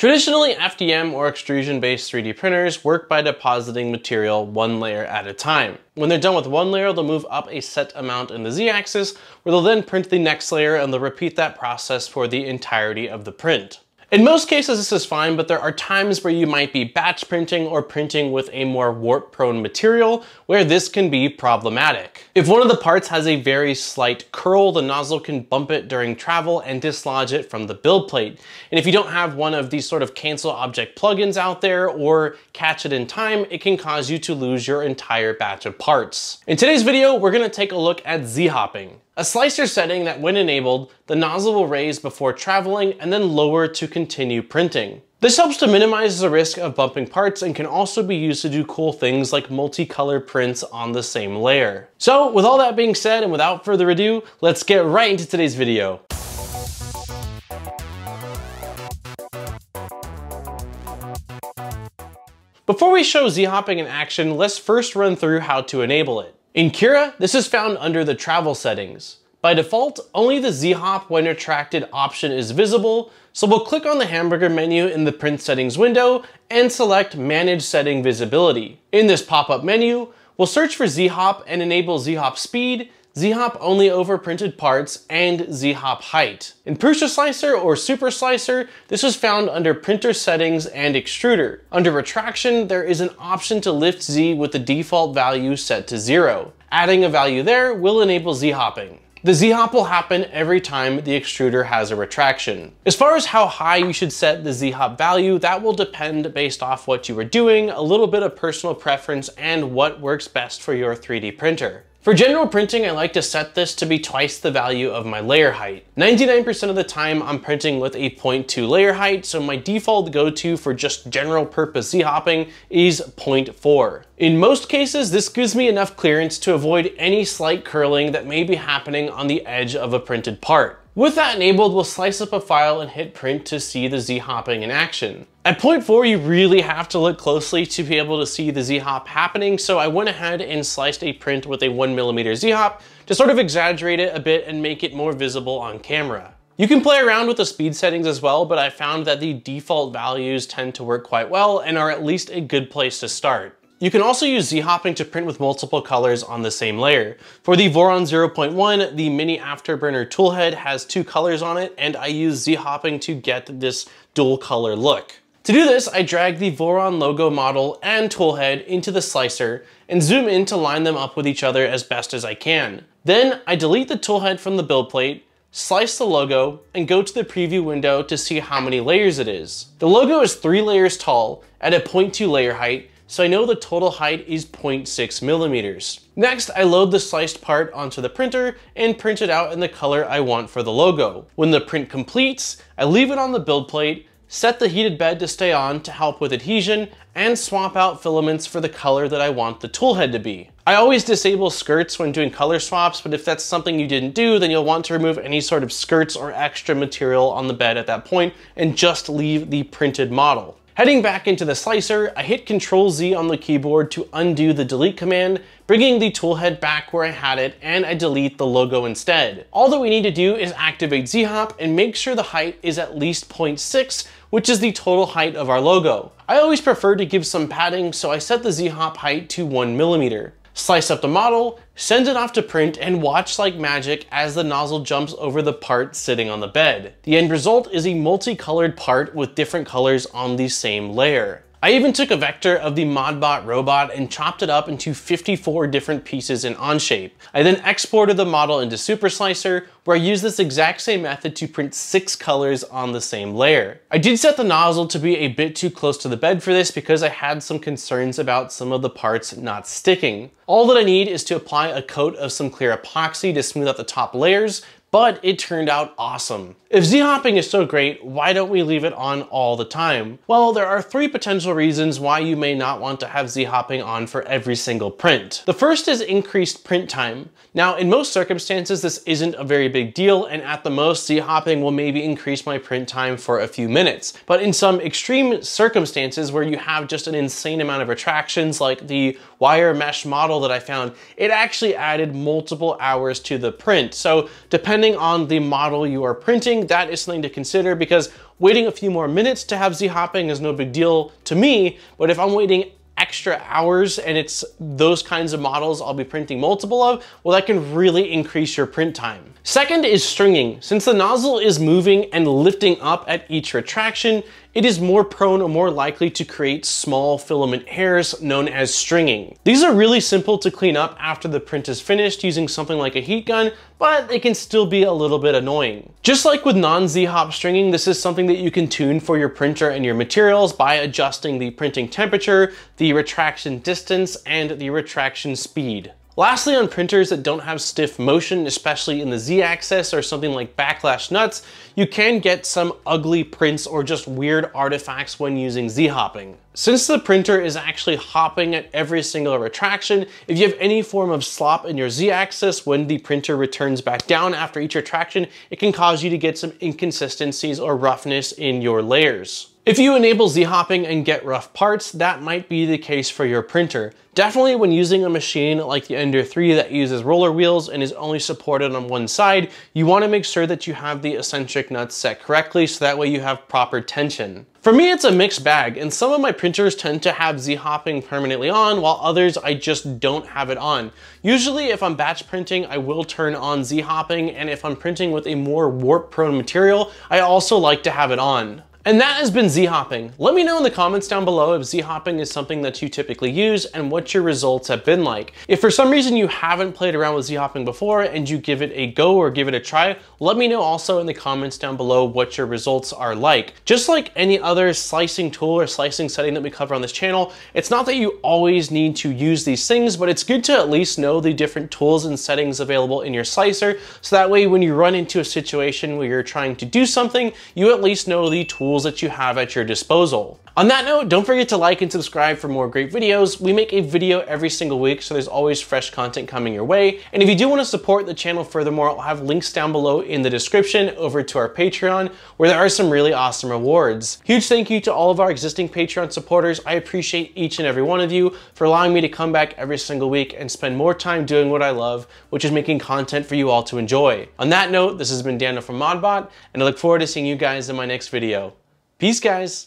Traditionally, FDM or extrusion-based 3D printers work by depositing material one layer at a time. When they're done with one layer, they'll move up a set amount in the z-axis, where they'll then print the next layer and they'll repeat that process for the entirety of the print. In most cases, this is fine, but there are times where you might be batch printing or printing with a more warp-prone material where this can be problematic. If one of the parts has a very slight curl, the nozzle can bump it during travel and dislodge it from the build plate. And if you don't have one of these sort of cancel object plugins out there or catch it in time, it can cause you to lose your entire batch of parts. In today's video, we're gonna take a look at Z-hopping. A slicer setting that when enabled, the nozzle will raise before traveling and then lower to continue printing. This helps to minimize the risk of bumping parts and can also be used to do cool things like multicolor prints on the same layer. So with all that being said and without further ado, let's get right into today's video. Before we show z-hopping in action, let's first run through how to enable it. In Cura, this is found under the travel settings. By default, only the Z-Hop when retracted option is visible, so we'll click on the hamburger menu in the print settings window and select manage setting visibility. In this pop-up menu, we'll search for Z-Hop and enable Z-Hop speed, Z-Hop only over printed parts, and Z-Hop height. In Prusa Slicer or Super Slicer, this is found under Printer Settings and Extruder. Under Retraction, there is an option to lift Z with the default value set to zero. Adding a value there will enable Z-hopping. The Z-hop will happen every time the extruder has a retraction. As far as how high you should set the Z-hop value, that will depend based off what you are doing, a little bit of personal preference, and what works best for your 3D printer. For general printing, I like to set this to be twice the value of my layer height. 99% of the time, I'm printing with a 0.2 layer height, so my default go-to for just general purpose Z-hopping is 0.4. In most cases, this gives me enough clearance to avoid any slight curling that may be happening on the edge of a printed part. With that enabled, we'll slice up a file and hit print to see the Z-hopping in action. At point four, you really have to look closely to be able to see the Z-hop happening, so I went ahead and sliced a print with a one millimeter Z-hop to sort of exaggerate it a bit and make it more visible on camera. You can play around with the speed settings as well, but I found that the default values tend to work quite well and are at least a good place to start. You can also use Z-hopping to print with multiple colors on the same layer. For the Voron 0.1, the mini afterburner toolhead has two colors on it, and I use Z-hopping to get this dual color look. To do this, I drag the Voron logo model and toolhead into the slicer and zoom in to line them up with each other as best as I can. Then I delete the toolhead from the build plate, slice the logo, and go to the preview window to see how many layers it is. The logo is three layers tall at a 0.2 layer height, so I know the total height is 0.6 millimeters. Next, I load the sliced part onto the printer and print it out in the color I want for the logo. When the print completes, I leave it on the build plate, set the heated bed to stay on to help with adhesion, and swap out filaments for the color that I want the toolhead to be. I always disable skirts when doing color swaps, but if that's something you didn't do, then you'll want to remove any sort of skirts or extra material on the bed at that point and just leave the printed model. Heading back into the slicer, I hit Ctrl Z on the keyboard to undo the delete command, bringing the toolhead back where I had it, and I delete the logo instead. All that we need to do is activate Z-Hop and make sure the height is at least 0.6, which is the total height of our logo. I always prefer to give some padding, so I set the Z-Hop height to 1 millimeter slice up the model, send it off to print, and watch like magic as the nozzle jumps over the part sitting on the bed. The end result is a multicolored part with different colors on the same layer. I even took a vector of the Modbot robot and chopped it up into 54 different pieces in Onshape. I then exported the model into Super Slicer, where I used this exact same method to print six colors on the same layer. I did set the nozzle to be a bit too close to the bed for this because I had some concerns about some of the parts not sticking. All that I need is to apply a coat of some clear epoxy to smooth out the top layers, but it turned out awesome. If z-hopping is so great, why don't we leave it on all the time? Well, there are three potential reasons why you may not want to have z-hopping on for every single print. The first is increased print time. Now, in most circumstances, this isn't a very big deal, and at the most, z-hopping will maybe increase my print time for a few minutes. But in some extreme circumstances where you have just an insane amount of retractions, like the wire mesh model that I found, it actually added multiple hours to the print. So depending depending on the model you are printing, that is something to consider because waiting a few more minutes to have Z-hopping is no big deal to me, but if I'm waiting extra hours and it's those kinds of models I'll be printing multiple of, well that can really increase your print time. Second is stringing. Since the nozzle is moving and lifting up at each retraction, it is more prone or more likely to create small filament hairs known as stringing. These are really simple to clean up after the print is finished using something like a heat gun, but they can still be a little bit annoying. Just like with non-Z-hop stringing, this is something that you can tune for your printer and your materials by adjusting the printing temperature, the retraction distance, and the retraction speed. Lastly, on printers that don't have stiff motion, especially in the z-axis or something like backlash nuts, you can get some ugly prints or just weird artifacts when using z-hopping. Since the printer is actually hopping at every single retraction, if you have any form of slop in your z-axis when the printer returns back down after each retraction, it can cause you to get some inconsistencies or roughness in your layers. If you enable z-hopping and get rough parts, that might be the case for your printer. Definitely when using a machine like the Ender 3 that uses roller wheels and is only supported on one side, you want to make sure that you have the eccentric nuts set correctly so that way you have proper tension. For me, it's a mixed bag, and some of my printers tend to have Z-hopping permanently on, while others I just don't have it on. Usually, if I'm batch printing, I will turn on Z-hopping, and if I'm printing with a more warp-prone material, I also like to have it on. And that has been Z-hopping. Let me know in the comments down below if Z-hopping is something that you typically use and what your results have been like. If for some reason you haven't played around with Z-hopping before and you give it a go or give it a try, let me know also in the comments down below what your results are like. Just like any other slicing tool or slicing setting that we cover on this channel, it's not that you always need to use these things, but it's good to at least know the different tools and settings available in your slicer, so that way when you run into a situation where you're trying to do something, you at least know the tools tools that you have at your disposal. On that note, don't forget to like and subscribe for more great videos. We make a video every single week, so there's always fresh content coming your way. And if you do want to support the channel furthermore, I'll have links down below in the description over to our Patreon, where there are some really awesome rewards. Huge thank you to all of our existing Patreon supporters. I appreciate each and every one of you for allowing me to come back every single week and spend more time doing what I love, which is making content for you all to enjoy. On that note, this has been Daniel from Modbot, and I look forward to seeing you guys in my next video. Peace, guys.